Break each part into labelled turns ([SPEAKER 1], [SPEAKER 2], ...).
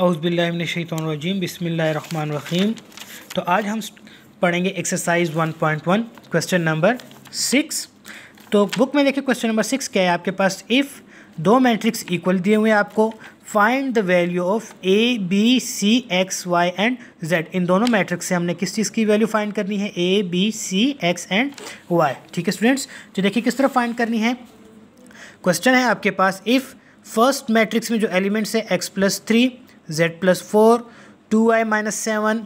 [SPEAKER 1] अउज़बिल्लिनशैतरजीम बसमीम तो आज हम पढ़ेंगे एक्सरसाइज 1.1 क्वेश्चन नंबर सिक्स तो बुक में देखिए क्वेश्चन नंबर सिक्स क्या है? आपके पास इफ़ दो मैट्रिक्स इक्वल दिए हुए हैं आपको। Find the value of A B C X Y and Z इन दोनों मैट्रिक्स से हमने किस चीज़ की वैल्यू फाइंड करनी है? A B C X and Y ठीक है स्टूडेंट्स तो देखिए किस तरह फाइंड करनी है। क्वेश्चन है आपके पास इफ़ फ़र्स्ट मैट्रिक्स में जो एलिमेंट्स है X plus three Z plus four two I minus seven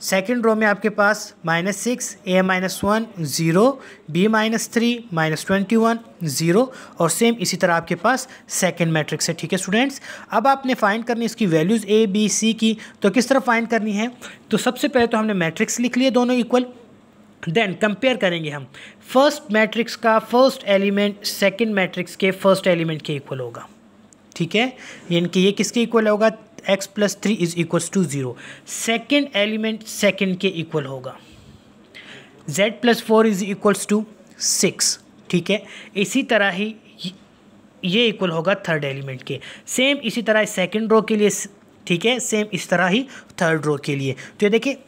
[SPEAKER 1] second row में आपके पास minus six A minus one zero B minus three minus twenty one zero और सेम इसी तरह आपके पास सेकेंड मैट्रिक्स है, ठीक है स्टूडेंट्स अब आपने फाइंड करनी इसकी वैल्यूज़ ए बी सी की तो किस तरह फाइंड करनी है? तो सबसे पहले तो हमने मैट्रिक्स लिख लिए दोनों इक्वल देन कंपेयर करेंगे हम. फ़र्स्ट मैट्रिक्स का फ़र्स्ट एलिमेंट सेकेंड मैट्रिक्स के फ़र्स्ट एलिमेंट के इक्वल होगा. ठीक है? यानी कि ये किसके इक्वल होगा? X plus three is equals to zero second element second के इक्वल होगा। Z plus four is equals to six ठीक है? इसी तरह ही ये इक्वल होगा थर्ड एलिमेंट के। सेम इसी तरह सेकेंड रो के लिए ठीक है? सेम इस तरह ही थर्ड रो के लिए। तो ये देखिए,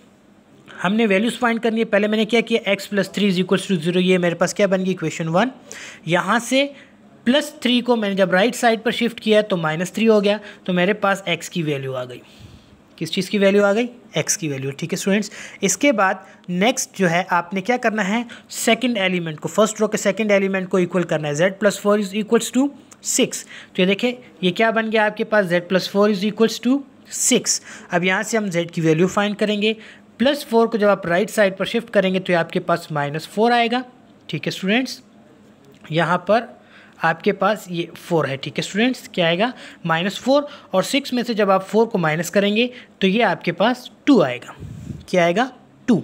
[SPEAKER 1] हमने वैल्यूज़ फाइंड करनी है। पहले मैंने क्या किया? X plus three is equals to zero ये मेरे पास क्या बन गई इक्वेशन वन यहाँ से प्लस थ्री को मैंने जब राइट साइड पर शिफ्ट किया तो माइनस थ्री हो गया तो मेरे पास एक्स की वैल्यू आ गई। किस चीज़ की वैल्यू आ गई? एक्स की वैल्यू ठीक है स्टूडेंट्स इसके बाद नेक्स्ट जो है, आपने क्या करना है? सेकंड एलिमेंट को फ़र्स्ट रो के सेकंड एलिमेंट को इक्वल करना है। Z plus four is equals to six तो ये देखिए ये क्या बन गया आपके पास? Z plus four is equals to six अब यहाँ से हम जेड की वैल्यू फाइंड करेंगे। प्लस फोर को जब आप राइट साइड पर शिफ्ट करेंगे तो ये आपके पास माइनस फोर आएगा। ठीक है स्टूडेंट्स यहाँ पर आपके पास ये फोर है, ठीक है? स्टूडेंट्स क्या आएगा? माइनस फोर और सिक्स में से जब आप फोर को माइनस करेंगे तो ये आपके पास टू आएगा। क्या आएगा? टू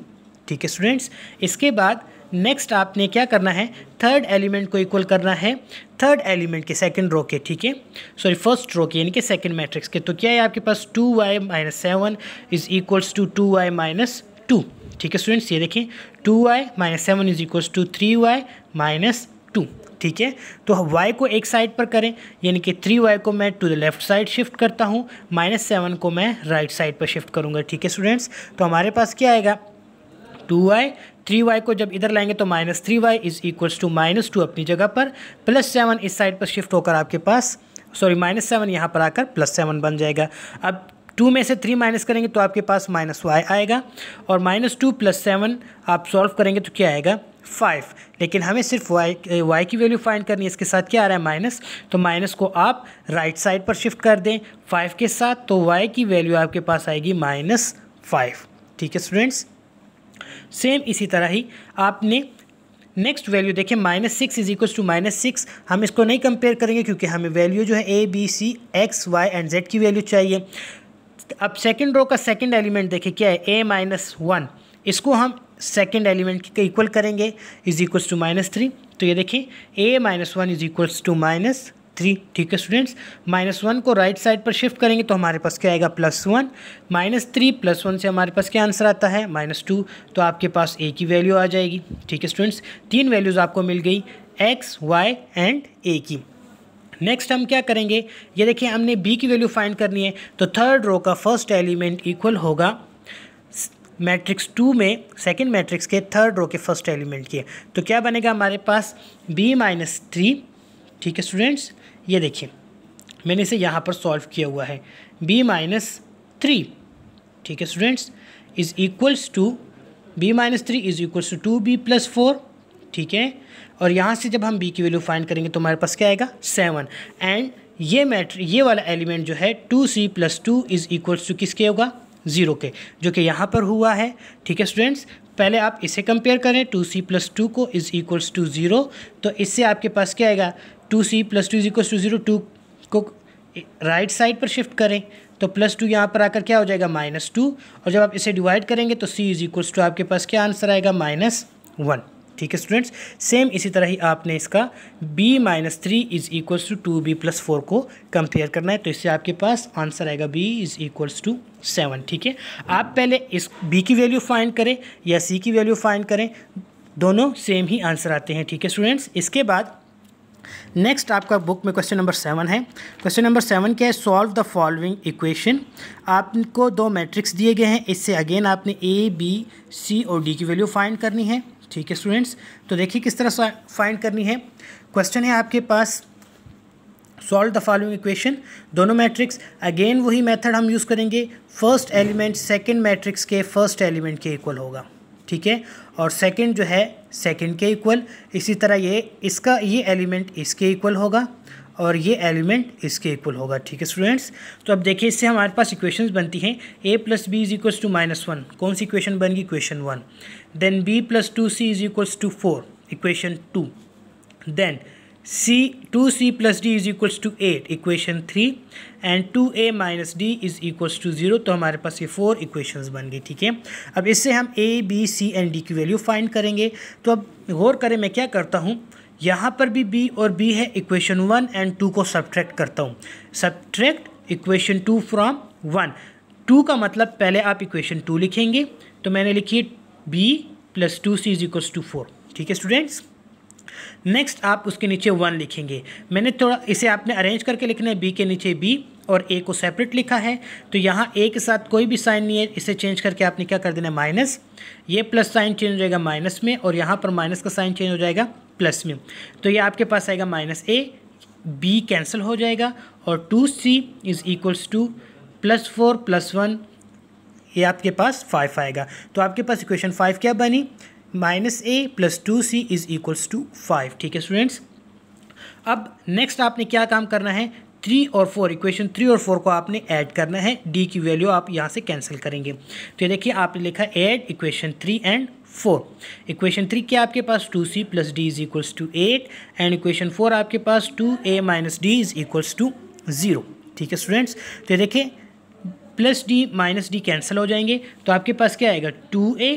[SPEAKER 1] ठीक है? स्टूडेंट्स इसके बाद नेक्स्ट आपने क्या करना है? थर्ड एलिमेंट को इक्वल करना है। थर्ड एलिमेंट के सेकंड रो के, ठीक है? सॉरी फ़र्स्ट रो के, यानी कि सेकंड मैट्रिक्स के। तो क्या है आपके पास? Two Y minus seven is equals to two Y minus two ठीक है? स्टूडेंट्स ये देखें। Two Y minus seven is equals to three Y minus two ठीक है? तो y को एक साइड पर करें, यानी कि थ्री वाई को मैं to the left side shift करता हूँ माइनस सेवन को मैं राइट साइड पर शिफ्ट करूँगा, ठीक है स्टूडेंट्स तो हमारे पास क्या आएगा? टू वाई थ्री वाई को जब इधर लाएँगे तो minus three Y is equals to minus two अपनी जगह पर प्लस सेवन इस साइड पर शिफ्ट होकर आपके पास सॉरी माइनस सेवन यहाँ पर आकर प्लस सेवन बन जाएगा। अब टू में से थ्री माइनस करेंगे तो आपके पास माइनस वाई आएगा, और माइनस टू प्लस सेवन आप सॉल्व करेंगे तो क्या आएगा? फाइव लेकिन हमें सिर्फ़ वाई वाई की वैल्यू फाइंड करनी है, इसके साथ क्या आ रहा है माइनस तो माइनस को आप राइट साइड पर शिफ्ट कर दें फाइव के साथ तो वाई की वैल्यू आपके पास आएगी माइनस फाइव ठीक है स्टूडेंट्स सेम इसी तरह ही आपने नेक्स्ट वैल्यू देखें minus six is equals to minus six हम इसको नहीं कंपेयर करेंगे क्योंकि हमें वैल्यू जो है A B C X Y and Z की वैल्यू चाहिए. अब सेकेंड रो का सेकेंड एलिमेंट देखें, क्या है? ए माइनस वन इसको हम सेकेंड एलिमेंट के इक्वल करेंगे is equals to minus three तो ये देखिए A minus one is equals to minus three ठीक है स्टूडेंट्स माइनस वन को राइट right साइड पर शिफ्ट करेंगे तो हमारे पास क्या आएगा? Plus one minus three plus one से हमारे पास क्या आंसर आता है? माइनस टू तो आपके पास ए की वैल्यू आ जाएगी। ठीक है स्टूडेंट्स तीन वैल्यूज़ आपको मिल गई एक्स वाई एंड ए की। नेक्स्ट हम क्या करेंगे? ये देखिए, हमने बी की वैल्यू फाइंड करनी है तो थर्ड रो का फ़र्स्ट एलिमेंट इक्वल होगा। मैट्रिक्स टू में सेकेंड मैट्रिक्स के थर्ड रो के फ़र्स्ट एलिमेंट के तो क्या बनेगा हमारे पास? बी माइनस थ्री ठीक है स्टूडेंट्स ये देखिए, मैंने इसे यहाँ पर सॉल्व किया हुआ है। बी माइनस थ्री ठीक है students is equals to B minus three is equals to two B plus four ठीक है? और यहाँ से जब हम बी की वैल्यू फाइंड करेंगे तो हमारे पास क्या आएगा? सेवन एंड ये मैट्र ये वाला एलिमेंट जो है two C plus two is equals to किसके होगा? ज़ीरो के, जो कि यहाँ पर हुआ है। ठीक है स्टूडेंट्स पहले आप इसे कंपेयर करें टू सी प्लस टू को इज़ इक्वल्स टू ज़ीरो तो इससे आपके पास क्या आएगा? Two C plus two is equals to zero two को राइट साइड पर शिफ्ट करें। तो प्लस टू यहाँ पर आकर क्या हो जाएगा? माइनस टू और जब आप इसे डिवाइड करेंगे तो सी इज़ इक्वल्स टू आपके पास क्या आंसर आएगा? माइनस वन ठीक है स्टूडेंट्स सेम इसी तरह ही आपने इसका b minus three is equals to two B plus four को कंपेयर करना है तो इससे आपके पास आंसर आएगा b is equals to seven ठीक है? आप पहले इस b की वैल्यू फाइंड करें या c की वैल्यू फाइंड करें, दोनों सेम ही आंसर आते हैं, ठीक है स्टूडेंट्स इसके बाद नेक्स्ट आपका बुक में क्वेश्चन नंबर सेवन है। क्वेश्चन नंबर सेवन क्या है? सॉल्व द फॉलोइंग इक्वेशन आपको दो मैट्रिक्स दिए गए हैं, इससे अगेन आपने ए बी सी और डी की वैल्यू फाइंड करनी है। ठीक है स्टूडेंट्स तो देखिए किस तरह फाइंड करनी है। क्वेश्चन है आपके पास सॉल्व द फॉलोइंग इक्वेशन दोनों मैट्रिक्स अगेन वही मेथड हम यूज़ करेंगे। फ़र्स्ट एलिमेंट सेकेंड मैट्रिक्स के फ़र्स्ट एलिमेंट के इक्वल होगा। ठीक है? और सेकेंड जो है सेकेंड के इक्वल इसी तरह ये, इसका, ये एलिमेंट इसके इक्वल होगा। और ये एलिमेंट इसके इक्वल होगा, ठीक है स्टूडेंट्स तो अब देखिए, इससे हमारे पास इक्वेशंस बनती हैं। A plus B is equals to minus one कौन सी इक्वेशन बन गई equation one then B plus two C is equals to four equation two then C two C plus D is equals to eight equation three and two A minus D is equals to zero तो हमारे पास ये four equations बन गई ठीक है? अब इससे हम A B C and D की वैल्यू फाइंड करेंगे। तो अब गौर करें, मैं क्या करता हूँ? यहाँ पर भी बी और बी है इक्वेशन वन एंड टू को सब्ट्रैक्ट करता हूँ। Subtract equation two from one two का मतलब पहले आप इक्वेशन टू लिखेंगे तो मैंने लिखी B plus two C is equals to four ठीक है स्टूडेंट्स नेक्स्ट आप उसके नीचे वन लिखेंगे। मैंने थोड़ा इसे आपने अरेंज करके लिखना है बी के नीचे बी और ए को सेपरेट लिखा है। तो यहाँ ए के साथ कोई भी साइन नहीं है, इसे चेंज करके आपने क्या कर देना है माइनस ये प्लस साइन चेंज हो जाएगा माइनस में और यहाँ पर माइनस का साइन चेंज हो जाएगा। प्लस में तो ये आपके पास आएगा माइनस ए, बी कैंसिल हो जाएगा और two C is equals to plus four plus one, ये आपके पास फाइव आएगा। तो आपके पास इक्वेशन फाइव क्या बनी? Minus A plus two C is equals to five. ठीक है, स्टूडेंट्स? अब नेक्स्ट आपने क्या काम करना है? थ्री और फोर इक्वेशन थ्री और फोर को आपने ऐड करना है डी की वैल्यू आप यहाँ से कैंसिल करेंगे। तो ये देखिए, आपने लिखा add equation three and four equation three क्या आपके पास? Two C plus D is equals to eight and equation four आपके पास? Two A minus D is equals to zero ठीक है स्टूडेंट्स तो देखिए plus D minus D cancel हो जाएँगे। तो आपके पास क्या आएगा? Two A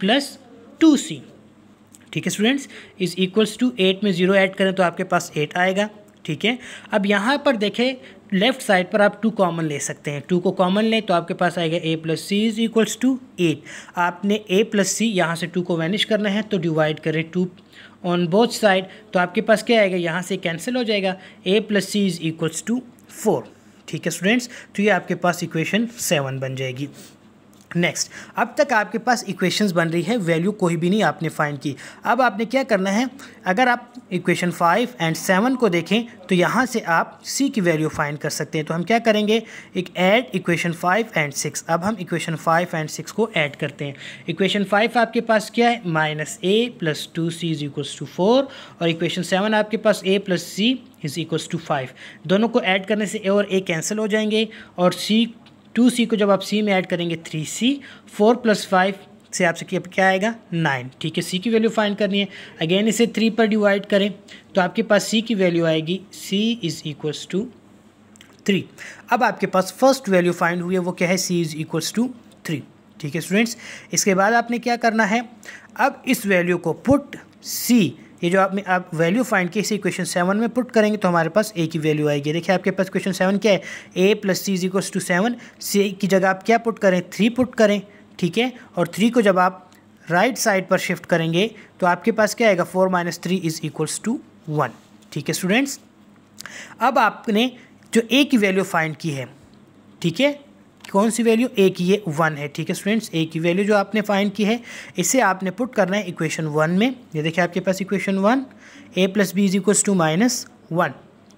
[SPEAKER 1] plus two C ठीक है students is equals to eight में ज़ीरो ऐड करें तो आपके पास एट आएगा। ठीक है? अब यहाँ पर देखें लेफ़्ट साइड पर आप टू कॉमन ले सकते हैं। टू को कॉमन लें तो आपके पास आएगा A plus C is equals to eight आपने ए प्लस सी यहाँ से टू को वैनिश करना है तो डिवाइड करें टू ऑन बोथ साइड तो आपके पास क्या आएगा? यहाँ से कैंसिल हो जाएगा। A plus C is equals to four ठीक है स्टूडेंट्स तो ये आपके पास इक्वेशन सेवन बन जाएगी। नेक्स्ट अब तक आपके पास इक्वेशंस बन रही है वैल्यू कोई भी नहीं आपने फाइंड की। अब आपने क्या करना है? अगर आप इक्वेशन फाइव एंड सेवन को देखें तो यहाँ से आप सी की वैल्यू फाइंड कर सकते हैं। तो हम क्या करेंगे? एक add equation five and six अब हम इक्वेशन फाइव एंड सिक्स को ऐड करते हैं। इक्वेशन फाइव आपके पास क्या है? Minus A plus two C is equals to four और इक्वेशन सेवन आपके पास A plus C is equals to five दोनों को ऐड करने से ए और ए कैंसिल हो जाएँगे और सी टू सी को जब आप सी में ऐड करेंगे three C four plus five से आपसे क्या आएगा? नाइन ठीक है सी की वैल्यू फाइंड करनी है। अगेन इसे थ्री पर डिवाइड करें तो आपके पास सी की वैल्यू आएगी। C is equals to three अब आपके पास फ़र्स्ट वैल्यू फाइंड हुई है, वो क्या है? C is equals to three ठीक है स्टूडेंट्स इसके बाद आपने क्या करना है? अब इस वैल्यू को पुट सी ये जो आप आप वैल्यू फाइंड की इसी क्वेश्चन सेवन में पुट करेंगे तो हमारे पास ए की वैल्यू आएगी। देखिए आपके पास क्वेश्चन सेवन क्या है? A plus C is equals to seven C की जगह आप क्या पुट करें? थ्री पुट करें, ठीक है? और थ्री को जब आप राइट right साइड पर शिफ्ट करेंगे तो आपके पास क्या आएगा? Four minus three is equals to one ठीक है स्टूडेंट्स अब आपने जो ए की वैल्यू फाइंड की है, ठीक है? कौन सी वैल्यू ए की ये वन है, ठीक है स्टूडेंट्स ए की वैल्यू जो आपने फाइंड की है, इसे आपने पुट करना है इक्वेशन वन में। ये देखिए आपके पास equation one A plus B is equals to minus one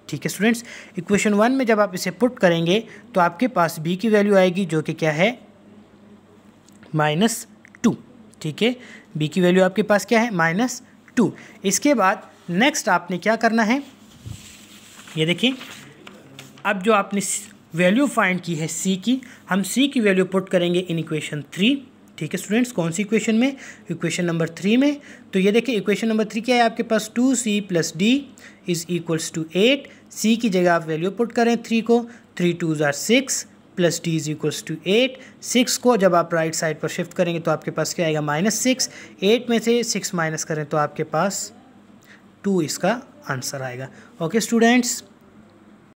[SPEAKER 1] ठीक है स्टूडेंट्स इक्वेशन वन में जब आप इसे पुट करेंगे तो आपके पास बी की वैल्यू आएगी, जो कि क्या है? माइनस टू ठीक है? बी की वैल्यू आपके पास क्या है? माइनस टू इसके बाद नेक्स्ट आपने क्या करना है? ये देखिए, अब जो आपने वैल्यू फाइंड की है सी की, हम सी की वैल्यू पुट करेंगे इन इक्वेशन थ्री। ठीक है, स्टूडेंट्स, कौन सी इक्वेशन में? इक्वेशन नंबर थ्री में। तो ये देखिए, इक्वेशन नंबर थ्री क्या है आपके पास? Two C plus D is equals to eight. C की जगह आप वैल्यू पुट करें थ्री को। Three two tsar six plus D is equals to eight. Six को जब आप राइट साइड पर शिफ्ट करेंगे तो आपके पास क्या आएगा? Minus six. एट में से सिक्स माइनस करें तो आपके पास टू इसका आंसर आएगा। Okay, students